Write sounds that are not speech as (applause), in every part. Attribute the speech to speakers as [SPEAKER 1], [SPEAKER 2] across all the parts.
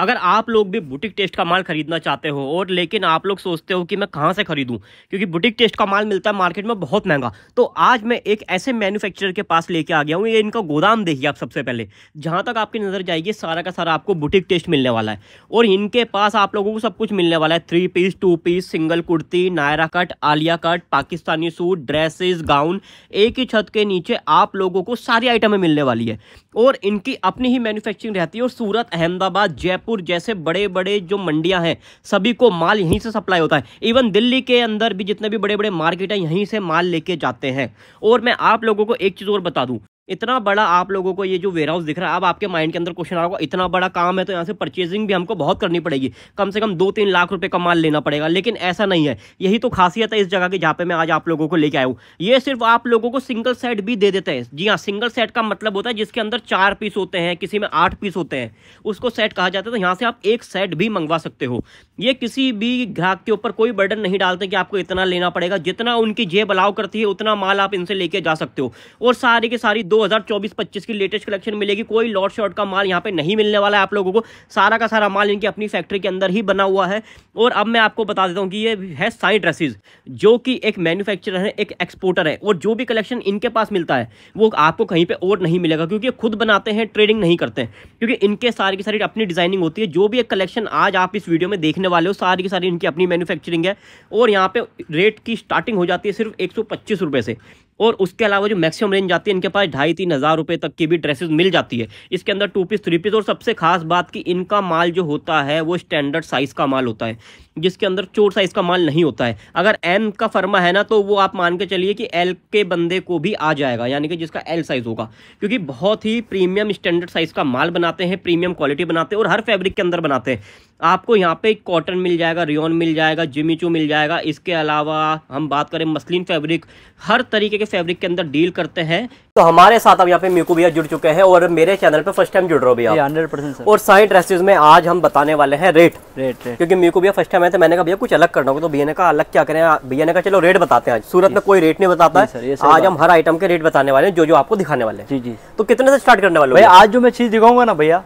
[SPEAKER 1] अगर आप लोग भी बुटीक टेस्ट का माल खरीदना चाहते हो और लेकिन आप लोग सोचते हो कि मैं कहाँ से खरीदूँ, क्योंकि बुटीक टेस्ट का माल मिलता है मार्केट में बहुत महँगा। तो आज मैं एक ऐसे मैन्युफैक्चरर के पास लेके आ गया हूँ, ये इनका गोदाम देखिए आप सबसे पहले। जहाँ तक आपकी नज़र जाएगी, सारा का सारा आपको बुटीक टेस्ट मिलने वाला है। और इनके पास आप लोगों को सब कुछ मिलने वाला है। Three piece two piece single kurti, Naira cut, Alia cut, Pakistani suit dresses gown एक ही छत के नीचे आप लोगों को सारी आइटमें मिलने वाली है। और इनकी अपनी ही मैन्युफैक्चरिंग रहती है और सूरत, अहमदाबाद, जयपुर जैसे बड़े बड़े जो मंडियाँ हैं, सभी को माल यहीं से सप्लाई होता है। इवन दिल्ली के अंदर भी जितने भी बड़े बड़े मार्केट हैं, यहीं से माल लेके जाते हैं। और मैं आप लोगों को एक चीज़ और बता दूँ इतना बड़ा आप लोगों को ये जो वेयर हाउस दिख रहा है, अब आपके माइंड के अंदर क्वेश्चन आ होगा, इतना बड़ा काम है तो यहाँ से परचेजिंग भी हमको बहुत करनी पड़ेगी। कम से कम दो तीन लाख रुपए का माल लेना पड़ेगा, लेकिन ऐसा नहीं है। यही तो खासियत है इस जगह की जहाँ पे मैं आज आप लोगों को लेके आया हूँ। ये सिर्फ़ आप लोगों को सिंगल सेट भी दे देते हैं। जी हाँ सिंगल सेट का मतलब होता है जिसके अंदर चार पीस होते हैं, किसी में आठ पीस होते हैं। उसको सेट कहा जाता है तो यहाँ से आप एक सेट भी मंगवा सकते हो। ये किसी भी ग्राहक के ऊपर कोई बर्डन नहीं डालते कि आपको इतना लेना पड़ेगा। जितना उनकी जेब अलाव करती है, उतना माल आप इनसे लेके जा सकते हो। और सारी की सारी दो हज़ार चौबीस पच्चीस जिसकी लेटेस्ट कलेक्शन मिलेगी। कोई लॉट शॉट का माल यहाँ पे नहीं मिलने वाला है आप लोगों को। सारा का सारा माल इनकी अपनी फैक्ट्री के अंदर ही बना हुआ है। और अब मैं आपको बता देता हूँ कि ये है साई ड्रेसेस जो कि एक मैन्युफैक्चरर है, एक एक्सपोर्टर है। और जो भी कलेक्शन इनके पास मिलता है, वो आपको कहीं पर और नहीं मिलेगा, क्योंकि खुद बनाते हैं ट्रेडिंग नहीं करते क्योंकि इनके सारी की सारी अपनी डिज़ाइनिंग होती है। जो भी एक कलेक्शन आज आप इस वीडियो में देखने वाले हो, सारी की सारी इनकी अपनी मैन्युफैक्चरिंग है। और यहाँ पे रेट की स्टार्टिंग हो जाती है सिर्फ़ एक सौ से। और उसके अलावा जो मैक्सिमम रेंज आती है, इनके पास ढाई तीन हज़ार रुपये तक की भी ड्रेसेस मिल जाती है। इसके अंदर टू पीस थ्री पीस और सबसे खास बात कि इनका माल जो होता है, वो स्टैंडर्ड साइज़ का माल होता है, जिसके अंदर चोर साइज़ का माल नहीं होता है। अगर एम का फर्मा है ना तो वो आप मान के चलिए कि एल के बंदे को भी आ जाएगा, यानी कि जिसका एल साइज़ होगा। क्योंकि बहुत ही प्रीमियम स्टैंडर्ड साइज़ का माल बनाते हैं प्रीमियम क्वालिटी बनाते हैं और हर फैब्रिक के अंदर बनाते हैं। आपको यहाँ पे कॉटन मिल जाएगा रियोन मिल जाएगा जिमीचू मिल जाएगा। इसके अलावा हम बात करें मसलिन फैब्रिक हर तरीके के फैब्रिक के अंदर डील करते हैं। तो हमारे साथ अब यहाँ पे मीकू भैया जुड़ चुके हैं और मेरे चैनल पे फ़र्स्ट टाइम जुड़ रहे हो भैया
[SPEAKER 2] हंड्रेड परसेंट
[SPEAKER 1] और साइड ड्रेसेस में आज हम बताने वाले हैं रेट
[SPEAKER 2] रेट रेट
[SPEAKER 1] क्योंकि मीकू भैया फ़र्स्ट टाइम आए थे मैंने कहा भैया कुछ अलग करना होगा। तो भैया ने कहा अलग क्या करें? भैया ने कहा चलो रेट बताते हैं आज। सूरत में कोई रेट नहीं बताता है। आज हम हर आइटम के रेट बताने वाले हैं जो जो आपको दिखाने वाले हैं।
[SPEAKER 2] जी जी।
[SPEAKER 1] तो कितने से स्टार्ट करने वाले
[SPEAKER 2] भैया? आज जो मैं चीज़ दिखाऊँगा ना भैया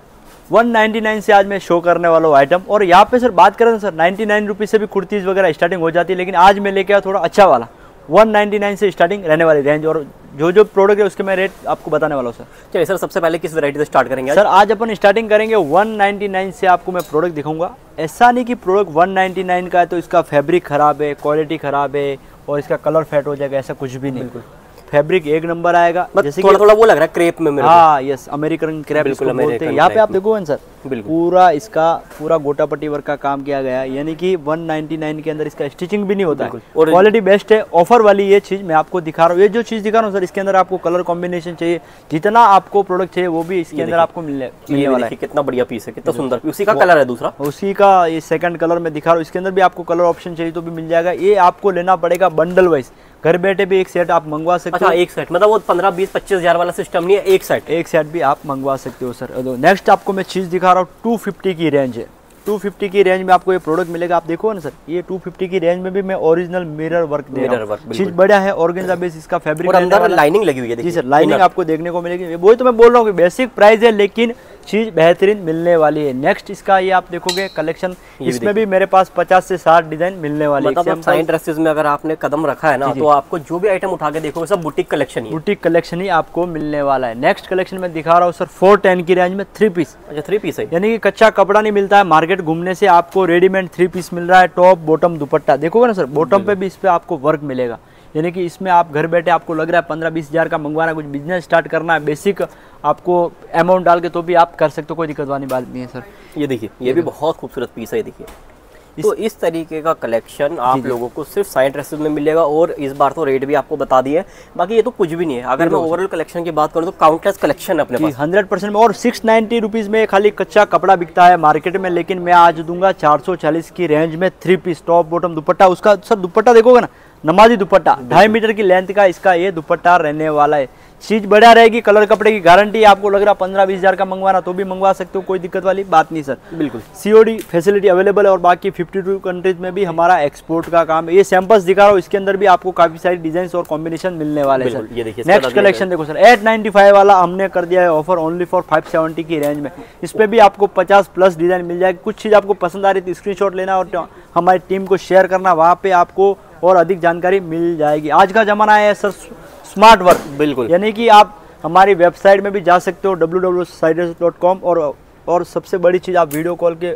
[SPEAKER 2] 199 से आज मैं शो करने वाला हूँ आइटम और यहाँ पे सर बात करें सर 99 रुपीज़ से भी कुर्तीज वगैरह स्टार्टिंग हो जाती है लेकिन आज मैं लेके आया थोड़ा अच्छा वाला। 199 से स्टार्टिंग रहने वाली रेंज और जो जो प्रोडक्ट है उसके मैं रेट आपको बताने वाला हूँ सर।
[SPEAKER 1] चलिए सर सबसे पहले किस वैरायटी से स्टार्ट करेंगे
[SPEAKER 2] सर आज अपन स्टार्टिंग करेंगे 199 से आपको मैं प्रोडक्ट दिखाऊँगा। ऐसा नहीं कि प्रोडक्ट 199 का है तो इसका फैब्रिक खराब है क्वालिटी खराब है और इसका कलर फेट हो जाएगा ऐसा कुछ भी नहीं। बिल्कुल। फैब्रिक एक नंबर आएगा।
[SPEAKER 1] जैसे थोड़ा थोड़ा वो लग रहा है क्रेप में मेरे
[SPEAKER 2] हाँ यस अमेरिकन क्रेप बिल्कुल बोलते हैं। यहाँ पे आप देखो सर पूरा इसका पूरा गोटा पट्टी वर्क का काम किया गया है। यानी कि 199 के अंदर इसका स्टिचिंग भी नहीं होता है। और क्वालिटी बेस्ट है। ऑफ़र वाली ये चीज़ मैं आपको दिखा रहा हूँ। ये जो चीज़ दिखा रहा हूँ सर इसके अंदर आपको कलर कॉम्बिनेशन चाहिए। जितना आपको प्रोडक्ट चाहिए वो भी इसके अंदर आपको मिलने वाला है।
[SPEAKER 1] कितना बढ़िया पीस है कितना सुंदर। उसी का कलर है दूसरा।
[SPEAKER 2] उसी का ये सेकंड कलर में दिखा रहा हूँ। इसके अंदर भी आपको कलर ऑप्शन चाहिए तो भी मिल जाएगा। ये आपको लेना पड़ेगा बंडल वाइज घर बैठे भी एक सेट आप मंगवा सकते अच्छा,
[SPEAKER 1] हो। एक सेट मतलब वो पंद्रह बीस पच्चीस हज़ार वाला सिस्टम नहीं है एक सेट
[SPEAKER 2] एक सेट भी आप मंगवा सकते हो सर नेक्स्ट आपको मैं चीज़ दिखा रहा हूँ टू फिफ्टी की रेंज है। 250 की रेंज में आपको ये प्रोडक्ट मिलेगा आप देखो ना सर ये 250 की रेंज में भी मैं ओरिजिनल मिरर वर्क दे रहा हूँ। चीज़ बढ़िया है ऑर्गेन्जा बेस इसका फैब्रिक
[SPEAKER 1] और अंदर लाइनिंग लगी हुई है
[SPEAKER 2] जी सर लाइनिंग आपको देखने को मिलेगी। वही तो मैं बोल रहा हूँ बेसिक प्राइस है लेकिन चीज़ बेहतरीन मिलने वाली है। नेक्स्ट इसका ये आप देखोगे कलेक्शन इसमें भी मेरे पास 50 से 60 डिज़ाइन मिलने वाली
[SPEAKER 1] मतलब है ड्रेसेस में अगर आपने कदम रखा है ना तो आपको जो भी आइटम उठा के देखोगे सब बुटीक कलेक्शन ही
[SPEAKER 2] बुटीक कलेक्शन ही आपको मिलने वाला है। नेक्स्ट कलेक्शन में दिखा रहा हूँ सर फोर की रेंज में थ्री पीस
[SPEAKER 1] अच्छा थ्री पीस है।
[SPEAKER 2] यानी कि कच्चा कपड़ा नहीं मिलता है मार्केट घूमने से आपको रेडीमेड थ्री पीस मिल रहा है टॉप बॉटम दुपट्टा। देखोगे ना सर बॉटम पे भी इस पे आपको वर्क मिलेगा। यानी कि इसमें आप घर बैठे आपको लग रहा है पंद्रह बीस हज़ार का मंगवाना कुछ बिज़नेस स्टार्ट करना है बेसिक आपको अमाउंट डाल के तो भी आप कर सकते हो कोई दिक्कत वाली बात नहीं है सर
[SPEAKER 1] ये देखिए ये भी बहुत खूबसूरत पीस है ये देखिए। इस, तो इस तरीके का कलेक्शन आप लोगों को सिर्फ़ साइड ड्रेसेस में मिलेगा और इस बार तो रेट भी आपको बता दिए बाकी ये तो कुछ भी नहीं है। अगर मैं ओवरऑल कलेक्शन की बात करूँ तो काउंटलेस कलेक्शन अपने पास।
[SPEAKER 2] हंड्रेड परसेंट में और सिक्स नाइन्टी रुपीज़ में खाली कच्चा कपड़ा बिकता है मार्केट में लेकिन मैं आज दूँगा चार सौ चालीस की रेंज में three piece top bottom dupatta. उसका सर दुपट्टा देखोगे ना नमाजी दुपट्टा ढाई मीटर की लेंथ का इसका ये दुपट्टा रहने वाला है। चीज़ बढ़िया रहेगी कलर कपड़े की गारंटी आपको लग रहा पंद्रह बीस हज़ार का मंगवाना तो भी मंगवा सकते हो कोई दिक्कत वाली बात नहीं सर।
[SPEAKER 1] बिल्कुल।
[SPEAKER 2] सीओडी फैसिलिटी अवेलेबल है और बाकी 52 कंट्रीज़ में भी हमारा एक्सपोर्ट का काम है। ये सैंपल्स दिखा रहा हूँ इसके अंदर भी आपको काफ़ी सारी डिज़ाइन और कॉम्बिनेशन मिलने वाले सर।
[SPEAKER 1] ये देखिए
[SPEAKER 2] नेक्स्ट कलेक्शन देखो सर एट वाला हमने कर दिया है ऑफ़र ओनली फॉर फाइव की रेंज में। इस पर भी आपको पचास प्लस डिज़ाइन मिल जाएगी। कुछ चीज़ आपको पसंद आ रही थी स्क्रीन लेना और हमारी टीम को शेयर करना। वहाँ पे आपको और अधिक जानकारी मिल जाएगी। आज का जमाना है सर स्मार्ट वर्क। बिल्कुल। यानी कि आप हमारी वेबसाइट में भी जा सकते हो डब्ल्यू और और सबसे बड़ी चीज़ आप वीडियो कॉल के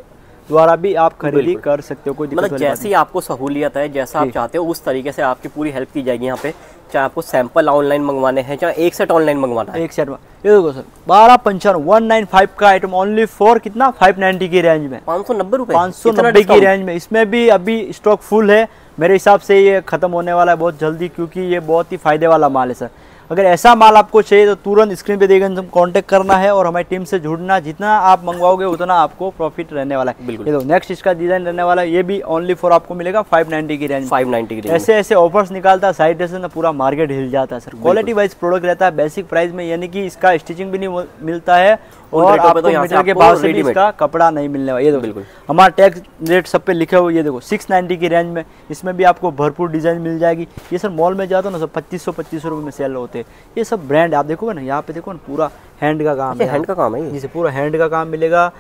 [SPEAKER 2] द्वारा भी आप खरीदी कर सकते हो कोई
[SPEAKER 1] मतलब जैसी आपको सहूलियत है जैसा आप चाहते हो उस तरीके से आपकी पूरी हेल्प की जाएगी यहाँ पे। चाहे आपको सैंपल ऑनलाइन मंगवाने हैं चाहे एक सेट ऑनलाइन मंगवाना है।
[SPEAKER 2] एक सेट ये देखो सर बारह पंचानवे वन नाइन फाइव का आइटम ओनली फॉर कितना? फाइव नाइन्टी की रेंज में।
[SPEAKER 1] पाँच सौ नब्बे रुपए।
[SPEAKER 2] पाँच सौ नब्बे की रेंज में। इसमें भी अभी स्टॉक फुल है। मेरे हिसाब से ये खत्म होने वाला है बहुत जल्दी, क्योंकि ये बहुत ही फ़ायदे वाला माल है, सर। अगर ऐसा माल आपको चाहिए तो तुरंत स्क्रीन पे हम कांटेक्ट करना है और हमारी टीम से जुड़ना जितना आप मंगवाओगे उतना आपको प्रॉफिट रहने वाला है। बिल्कुल। नेक्स्ट इसका डिज़ाइन रहने वाला है। ये भी ओनली फॉर आपको मिलेगा 590 की रेंज 590 की ऐसे ऐसे ऑफर्स निकालता है साइड से ना पूरा मार्केट हिल जाता है सर क्वालिटी वाइज प्रोडक्ट रहता है बेसिक प्राइस में यानी कि इसका स्टिचिंग भी नहीं मिलता है और आपको तो मीटर के भाव से भी इसका कपड़ा नहीं मिलने वाला। ये देखो बिल्कुल। हमारा टैक्स रेट सब पे लिखे हुए ये देखो 690 की रेंज में इसमें भी आपको भरपूर डिज़ाइन मिल जाएगी। ये सर मॉल में जाता ना सर पच्चीस सौ पच्चीस सौ रुपये में सेल होते हैं। ये सब ब्रांड आप देखोगे ना यहाँ पे देखो ना पूरा हैंड का काम
[SPEAKER 1] है। हैंड का काम है
[SPEAKER 2] जिसे पूरा हैंड का काम मिलेगा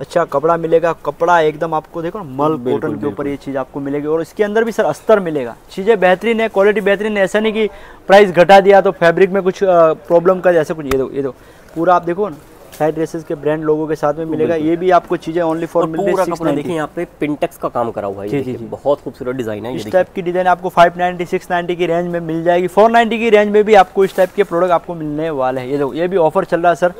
[SPEAKER 2] अच्छा कपड़ा मिलेगा कपड़ा एकदम आपको देखो ना मल कॉटन के ऊपर ये चीज़ आपको मिलेगी। और इसके अंदर भी सर अस्तर मिलेगा। चीज़ें बेहतरीन है क्वालिटी बेहतरीन है। ऐसा नहीं कि प्राइस घटा दिया तो फैब्रिक में कुछ प्रॉब्लम कर ऐसा कुछ ये दो ये दो। पूरा आप देखो ना साइड ड्रेसेस के ब्रांड लोगों के साथ में मिलेगा। ये भी आपको चीज़ें ओनली फॉर
[SPEAKER 1] पूरा कपड़ा देखिए यहाँ पे पिंटेक्स का काम करा हुआ है। जी जी बहुत खूबसूरत डिज़ाइन है
[SPEAKER 2] इस टाइप की डिज़ाइन आपको 590 690 की रेंज में मिल जाएगी। 490 की रेंज में भी आपको इस टाइप के प्रोडक्ट आपको मिलने वाले हैं। ये देखो ये भी ऑफ़र चल रहा है सर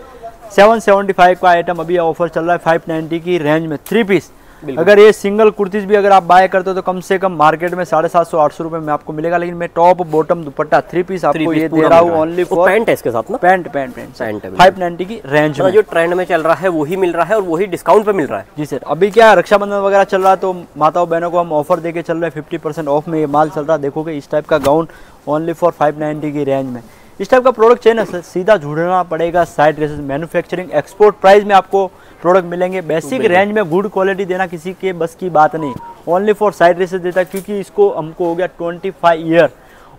[SPEAKER 2] 775 का आइटम अभी ऑफ़र चल रहा है 590 की रेंज में। थ्री पीस अगर ये सिंगल कुर्तीज भी अगर आप बाय करते हो तो कम से कम मार्केट में साढ़े सात सौ आठ सौ रुपए में आपको मिलेगा। लेकिन मैं top bottom dupatta three piece आपको ये दे रहा हूँ ओनली फॉर
[SPEAKER 1] पैंट है इसके साथ ना?
[SPEAKER 2] Pant pant pant pant five ninety की रेंज
[SPEAKER 1] मतलब जो ट्रेंड में चल रहा है वही मिल रहा है और वही डिस्काउंट पे मिल रहा है।
[SPEAKER 2] जी सर अभी क्या रक्षाबंधन वगैरह चल रहा है तो माताओं बहनों को हम ऑफ़र देके चल रहे हैं। फिफ्टी परसेंट ऑफ़ में ये माल चल रहा है। देखोगे इस टाइप का gown only for five ninety की रेंज में। इस टाइप का प्रोडक्ट चाहिए ना सर सीधा जुड़ना पड़ेगा side dresses manufacturing export price में आपको प्रोडक्ट मिलेंगे। बेसिक रेंज में गुड क्वालिटी देना किसी के बस की बात नहीं। ओनली फॉर साइड रेसेस देता है क्योंकि इसको हमको हो गया ट्वेंटी फाइव ईयर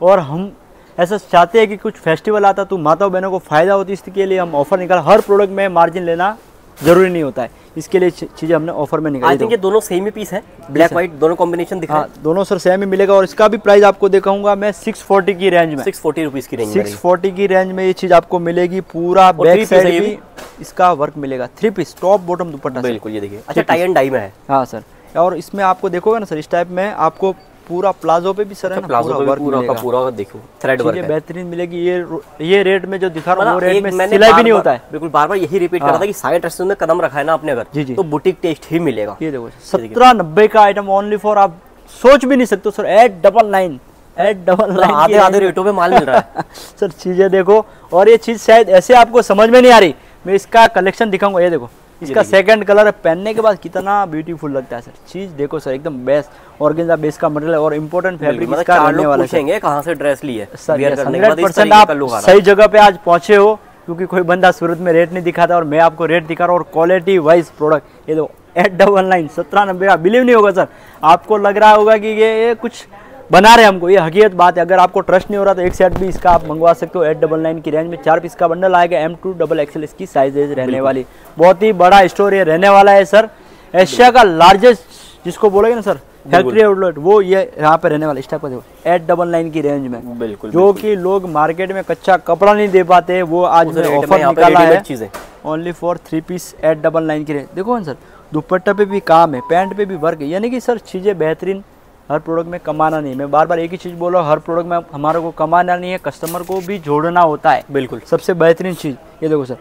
[SPEAKER 2] और हम ऐसा चाहते हैं कि कुछ फेस्टिवल आता तो माताओं बहनों को फ़ायदा होती इसके लिए हम ऑफ़र निकाल। हर प्रोडक्ट में मार्जिन लेना ज़रूरी नहीं होता है। इसके लिए चीज़ें हमने ऑफ़र में निकाली
[SPEAKER 1] ये दोनों सेम ही पीस है। ब्लैक व्हाइट दोनों कॉम्बिनेशन दिखा हाँ,
[SPEAKER 2] दोनों सर सेम ही मिलेगा और इसका भी प्राइस आपको दिखाऊँगा मैं 640 की रेंज में।
[SPEAKER 1] 640 रुपीस की रेंज
[SPEAKER 2] 640 की रेंज में ये चीज़ आपको मिलेगी पूरा बैक साइड भी इसका वर्क मिलेगा। Three piece top bottom dupatta
[SPEAKER 1] बिल्कुल ये देखिए। अच्छा टाई एंड डाई में है।
[SPEAKER 2] हाँ सर और इसमें आपको देखोगे ना सर इस टाइप में आपको पूरा प्लाजो पे भी सर है
[SPEAKER 1] अच्छा, ना प्लाजो पूरा पे पूरा का पूरा देखो थ्रेड वर्क
[SPEAKER 2] बेहतरीन मिलेगी ये ये रेट में जो दिखा रहा हूँ रेट में सिलाई भी नहीं होता है।
[SPEAKER 1] बिल्कुल बार बार यही रिपीट कर रहा था हाँ। कि साइड ड्रेस में कदम रखा है ना अपने अगर जी जी। तो बुटीक टेस्ट ही मिलेगा।
[SPEAKER 2] ये देखो सत्रह नब्बे का आइटम ओनली फॉर आप सोच भी नहीं सकते sir eight double nine eight double nine
[SPEAKER 1] आधे आधे रेटों पे माल मिल रहा है। (laughs)
[SPEAKER 2] सर चीज़ें देखो और ये चीज़ शायद ऐसे आपको समझ में नहीं आ रही मैं इसका कलेक्शन दिखाऊँगा ये देखो। इसका सेकंड कलर पहनने के बाद कितना ब्यूटीफुल लगता है सर चीज़ देखो सर एकदम बेस्ट ऑर्गेन्जा बेस का मटेरियल और इम्पोर्टेंट फैब्रिक
[SPEAKER 1] इसका रहने वाला है कहाँ से ड्रेस ली है।
[SPEAKER 2] सर आप सही जगह पे आज पहुँचे हो क्योंकि कोई बंदा सूरत में रेट नहीं दिखाता और मैं आपको रेट दिखा रहा हूँ और क्वालिटी वाइज प्रोडक्ट ये दो एट डबल नाइन सत्रह नब्बे का बिलीव नहीं होगा सर आपको लग रहा होगा कि ये, ये कुछ बना रहे हमको। ये हकीकत बात है। अगर आपको ट्रस्ट नहीं हो रहा तो एक सेट भी इसका आप मंगवा सकते हो। एट डबल नाइन की रेंज में चार पीस का बंडल आएगा। एम टू डबल एक्सएल इसकी साइजेज रहने वाली। बहुत ही बड़ा स्टोर ये रहने वाला है सर। एशिया का लार्जेस्ट जिसको बोलेगे ना सर फैक्ट्री आउटलेट वो ये यहाँ पे रहने वाला। इस टाइप का एट डबल नाइन की रेंज में। बिल्कुल जो कि लोग मार्केट में कच्चा कपड़ा नहीं दे पाते वो आज ऑफ़र निकाला है। Only for three piece eight double nine की रेंज देखो सर दुपट्टा पे भी काम है पैंट पे भी वर्क है। यानी कि सर चीज़ें बेहतरीन हर प्रोडक्ट में कमाना नहीं मैं बार बार एक ही चीज़ बोल रहा हूँ हर प्रोडक्ट में हमारे को कमाना नहीं है कस्टमर को भी जोड़ना होता है।
[SPEAKER 1] बिल्कुल।
[SPEAKER 2] सबसे बेहतरीन चीज़ ये देखो सर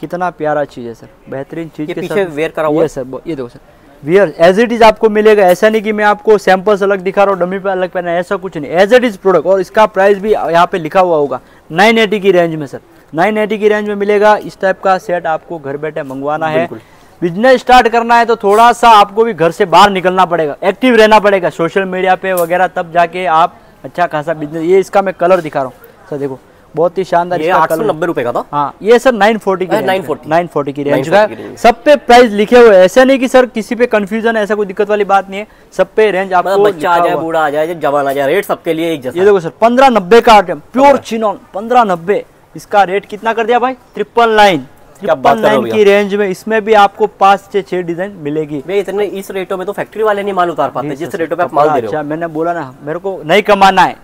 [SPEAKER 2] कितना प्यारा चीज़ है सर बेहतरीन चीज़
[SPEAKER 1] के पीछे वेयर करा हुआ है।
[SPEAKER 2] सर ये देखो sir wear as it is आपको मिलेगा ऐसा नहीं कि मैं आपको सैंपल्स अलग दिखा रहा हूँ डमी पे अलग पहना ऐसा कुछ नहीं। एज इट इज़ प्रोडक्ट और इसका प्राइस भी यहाँ पे लिखा हुआ होगा नाइन एटी की रेंज में सर। नाइन एटी की रेंज में मिलेगा इस टाइप का सेट आपको घर बैठे मंगवाना है। बिज़नेस स्टार्ट करना है तो थोड़ा सा आपको भी घर से बाहर निकलना पड़ेगा। एक्टिव रहना पड़ेगा। सोशल मीडिया पे वगैरह तब जाके आप अच्छा खासा बिज़नेस ये इसका मैं कलर दिखा रहा हूँ। सर देखो बहुत ही शानदार
[SPEAKER 1] ये आठ सौ नब्बे रुपए का था?
[SPEAKER 2] हाँ ये सर नाइन फोर्टी की
[SPEAKER 1] नाइन फोर्टी।
[SPEAKER 2] नाइन फोर्टी की रेंज का सब पे प्राइस लिखे हुए ऐसा नहीं कि सर किसी पे कंफ्यूजन ऐसा कोई दिक्कत वाली बात नहीं है। सब पे रेंज
[SPEAKER 1] मतलब आपको बच्चा आ जाए बूढ़ा आ जाए जवान आ जाए रेट सबके लिए एक जैसा।
[SPEAKER 2] ये देखो सर पंद्रह नब्बे का आइटम प्योर चिनॉन पंद्रह नब्बे। इसका रेट कितना कर दिया भाई? ट्रिपल नाइन ट्रिपल नाइन की रेंज में इसमें भी आपको पाँच से छह डिज़ाइन मिलेगी।
[SPEAKER 1] इतने इस रेटों में तो फैक्ट्री वाले नहीं माल उतार पाते जिस रेटों पे आप माल दे रहे हो।
[SPEAKER 2] अच्छा मैंने बोला ना मेरे को नहीं कमाना है।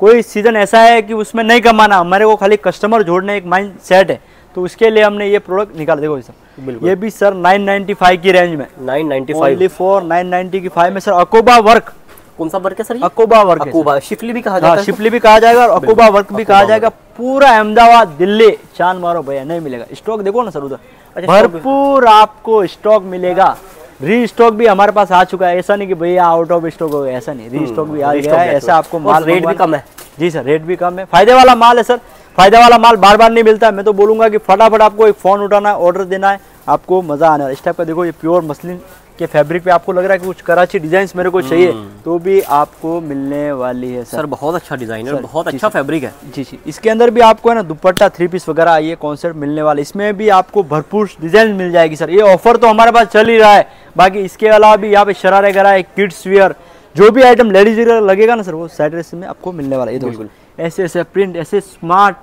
[SPEAKER 2] कोई सीज़न ऐसा है कि उसमें नहीं कमाना हमारे को खाली कस्टमर जोड़ने एक माइंड सेट है। तो उसके लिए हमने ये प्रोडक्ट निकाल देखो सर ये भी सर 995 की रेंज में।
[SPEAKER 1] 995
[SPEAKER 2] ओनली फॉर 990 की फाइव में सर अकोबा वर्क
[SPEAKER 1] कौन सा वर्क है सर
[SPEAKER 2] अकोबा वर्क
[SPEAKER 1] अकोबा शिफली भी कहा जाएगा
[SPEAKER 2] हाँ, शिफली भी कहा जाएगा और अकोबा वर्क भी कहा जाएगा। पूरा अहमदाबाद दिल्ली। चाँद मारो भैया नहीं मिलेगा। स्टॉक देखो ना सर उधर। अच्छा, भरपूर आपको स्टॉक मिलेगा। री स्टॉक भी हमारे पास आ चुका है। ऐसा नहीं कि भैया आउट ऑफ़ स्टॉक हो गया। ऐसा नहीं। री स्टॉक भी आ गया है। ऐसा आपको
[SPEAKER 1] माल रेट भी कम है।
[SPEAKER 2] जी सर रेट भी कम है। फ़ायदे वाला माल है सर। फ़ायदे वाला माल बार बार नहीं मिलता। है मैं तो बोलूँगा कि फटाफट आपको एक फ़ोन उठाना है ऑर्डर देना है। आपको मज़ा आने वाला इस टाइप का देखो ये प्योर मसलिन के फैब्रिक पे आपको लग रहा है कि कुछ कराची डिज़ाइन मेरे को चाहिए हम्म। तो भी आपको मिलने वाली है सर,
[SPEAKER 1] सर बहुत अच्छा डिज़ाइन है बहुत अच्छा फैब्रिक है।
[SPEAKER 2] जी जी। इसके अंदर भी आपको है ना दुपट्टा थ्री पीस वगैरह ये कॉन्सेप्ट मिलने वाले। इसमें भी आपको भरपूर डिज़ाइन मिल जाएगी सर। ये ऑफ़र तो हमारे पास चल ही रहा है। बाकी इसके अलावा भी यहाँ पे शरारे गरा किड्स वियर जो भी आइटम लेडीज़ लगेगा ना सर वो ड्रेस में आपको मिलने वाला है। बिल्कुल। ऐसे ऐसे प्रिंट ऐसे स्मार्ट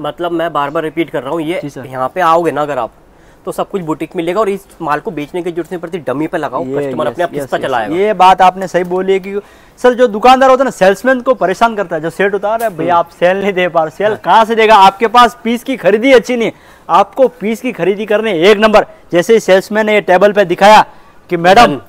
[SPEAKER 1] मतलब मैं बार बार रिपीट कर रहा हूँ ये यहाँ पे आओगे ना अगर आप तो सब कुछ बुटीक मिलेगा और इस माल को बेचने की ज़रूरत नहीं पड़ती डमी पे लगाओ कस्टमर अपने आप किस्ता चलाएगा?
[SPEAKER 2] ये बात आपने सही बोली है कि सर जो दुकानदार होता है ना सेल्समैन को परेशान करता है जो सेट उतार है भैया आप सेल नहीं दे पा रहे सेल हाँ। कहाँ से देगा? आपके पास पीस की खरीदी अच्छी नहीं आपको पीस की खरीदी करने एक नंबर। जैसे सेल्समैन ने ये टेबल पे दिखाया कि मैडम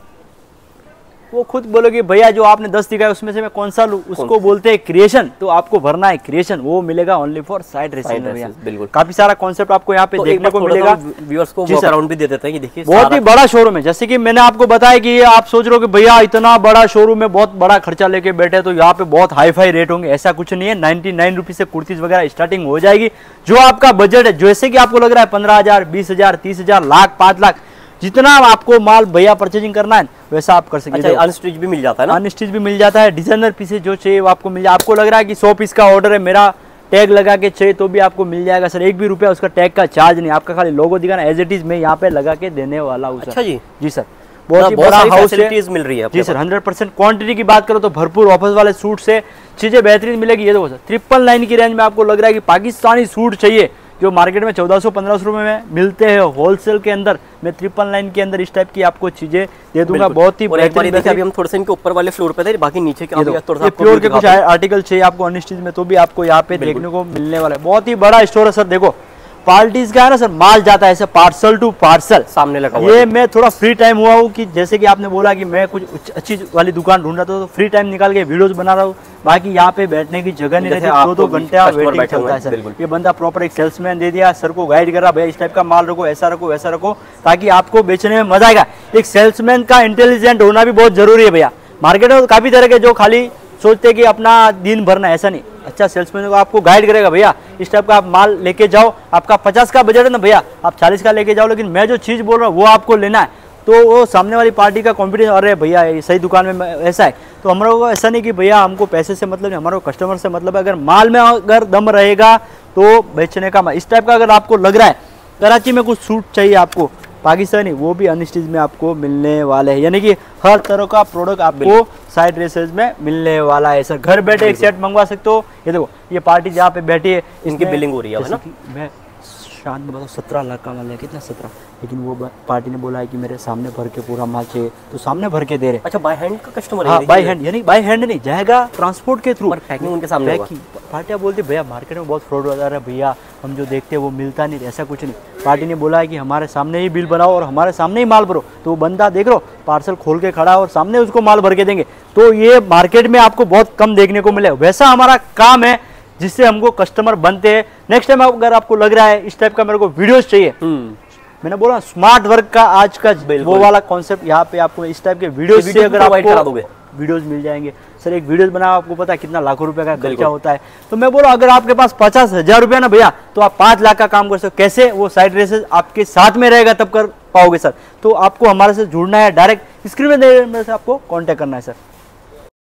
[SPEAKER 2] वो खुद बोलोगे भैया जो आपने दस दिखाया उसमें से मैं कौन सा लू? उसको बोलते हैं क्रिएशन तो आपको भरना है क्रिएशन वो मिलेगा ओनली फॉर साइड रेसिंग बिल्कुल। काफ़ी सारा कॉन्सेप्ट आपको यहाँ पे तो देखने को मिलेगा।
[SPEAKER 1] व्यूअर्स को अराउंड भी दे देते हैं देखिए
[SPEAKER 2] बहुत ही बड़ा शोरूम है। जैसे कि मैंने आपको बताया कि आप सोच रहे हो कि भैया इतना बड़ा शोरूम है बहुत बड़ा खर्चा लेके बैठे तो यहाँ पे बहुत हाई फाई रेट होंगे। ऐसा कुछ नहीं है। नाइनटी नाइन रुपीज़ से कुर्तीज वगैरह स्टार्टिंग हो जाएगी। जो आपका बजट है जैसे कि आपको लग रहा है पंद्रह हज़ार बीस हज़ार तीस हज़ार लाख पाँच लाख जितना आपको माल भैया परचेजिंग करना है वैसा आप कर सकते
[SPEAKER 1] हैं। अनस्टिच भी मिल जाता है ना?
[SPEAKER 2] अनस्टिच भी मिल जाता है। डिज़ाइनर पीसेज जो चाहिए वो आपको मिल जाए आपको लग रहा है कि सौ पीस का ऑर्डर है मेरा टैग लगा के चाहिए तो भी आपको मिल जाएगा। सर एक भी रुपया उसका टैग का चार्ज नहीं आपका खाली लोगो दिखाना एज इट इज़ मैं यहाँ पे लगा के देने वाला हूँ अच्छा जी। जी सर। बहुत ही बड़ा हाउस
[SPEAKER 1] मिल रही है
[SPEAKER 2] जी सर हंड्रेड परसेंट क्वांटिटी की बात करो तो भरपूर ऑफ़िस वाले सूट से चीज़ें बेहतरीन मिलेगी ये देखो सर। ट्रिपल नाइन की रेंज में आपको लग रहा है कि पाकिस्तानी सूट चाहिए। जो मार्केट में चौदह सौ पंद्रह सौ रुपए में मिलते हैं होलसेल के अंदर मैं ट्रिपल लाइन के अंदर इस टाइप की आपको चीज़ें दे दूँगा बहुत ही
[SPEAKER 1] अभी हम थोड़े से इनके ऊपर वाले फ्लोर पे थे बाकी नीचे के
[SPEAKER 2] प्योर के कुछ आर्टिकल चाहिए आपको अनिश्चित में तो भी आपको यहाँ पे देखने को मिलने वाला है। बहुत ही बड़ा स्टोर है सर देखो। पार्टीज़ का है ना सर माल जाता है ऐसे पार्सल टू पार्सल
[SPEAKER 1] सामने लगा
[SPEAKER 2] ये मैं थोड़ा फ्री टाइम हुआ हूँ कि जैसे कि आपने बोला कि मैं कुछ अच्छी वाली दुकान ढूंढ रहा था तो फ्री टाइम निकाल के वीडियोस बना रहा हूँ। बाकी यहाँ पे बैठने की जगह नहीं रहती दो दो घंटे वेटिंग चलता है सर। ये बंदा प्रॉपर एक सेल्समैन दे दिया सर को गाइड कर रहा भैया इस टाइप का माल रखो ऐसा रखो वैसा रखो ताकि आपको बेचने में मज़ा आएगा। एक सेल्समैन का इंटेलिजेंट होना भी बहुत ज़रूरी है भैया। मार्केट में काफ़ी तरह के जो खाली सोचते कि अपना दिन भरना ऐसा नहीं। अच्छा सेल्समैन को आपको गाइड करेगा, भैया, इस टाइप का आप माल लेके जाओ, आपका पचास का बजट है ना, भैया, आप चालीस का लेके जाओ, लेकिन मैं जो चीज़ बोल रहा हूँ, वो आपको लेना है। तो वो सामने वाली पार्टी का कॉम्पिटिशन अरे भैया सही दुकान में ऐसा है। तो हमारे को ऐसा नहीं कि, भैया, हमको पैसे से मतलब नहीं, हमारे कस्टमर से मतलब है, अगर माल में अगर दम रहेगा तो बेचने का, इस टाइप का अगर आपको लग रहा है, कराची में कुछ सूट चाहिए आपको पाकिस्तानी वो भी अनस्टिच में आपको मिलने वाले हैं। यानी कि हर तरह का प्रोडक्ट आपको साइड ड्रेसेज में मिलने वाला है। सर घर बैठे एक सेट मंगवा सकते हो। ये देखो ये पार्टी जहाँ पे बैठी है
[SPEAKER 1] इनकी बिलिंग हो रही है ना?
[SPEAKER 2] शांत में बताओ सत्रह लाख का माल है कितना सत्रह? लेकिन वो पार्टी ने बोला है कि मेरे सामने भर के पूरा माल चाहिए। तो सामने भर के दे रहे।
[SPEAKER 1] अच्छा बाय हैंड का कस्टमर
[SPEAKER 2] हाँ बाय हैंड यानी बाय हैंड नहीं जाएगा ट्रांसपोर्ट के थ्रू
[SPEAKER 1] पैकिंग उनके सामने
[SPEAKER 2] पार्टियाँ बोलती भैया मार्केट में बहुत फ्रॉड होता है भैया हम जो देखते हैं वो मिलता नहीं ऐसा कुछ नहीं। पार्टी ने बोला है कि हमारे सामने ही बिल बनाओ और हमारे सामने ही माल भरो। तो वो बंदा देख लो पार्सल खोल के खड़ा और सामने उसको माल भर के देंगे। तो ये मार्केट में आपको बहुत कम देखने को मिले। वैसा हमारा काम है जिससे हमको कस्टमर बनते हैं। नेक्स्ट टाइम अगर आपको लग रहा है इस टाइप का मेरे को वीडियोस चाहिए हम्म। मैंने बोला स्मार्ट वर्क का आज का वो वाला कॉन्सेप्ट यहाँ पे आपको इस टाइप के वीडियो से अगर आपको वीडियोस मिल जाएँगे। सर एक वीडियो बना आपको पता है कितना लाखों रुपए का खर्चा होता है। तो मैं बोला अगर आपके पास पचास हज़ार रुपया ना भैया तो आप पाँच लाख का काम कर सकते कैसे? वो साइड रेसेस आपके साथ में रहेगा तब कर पाओगे सर तो आपको हमारे से जुड़ना है डायरेक्ट स्क्रीन में आपको कॉन्टेक्ट करना है सर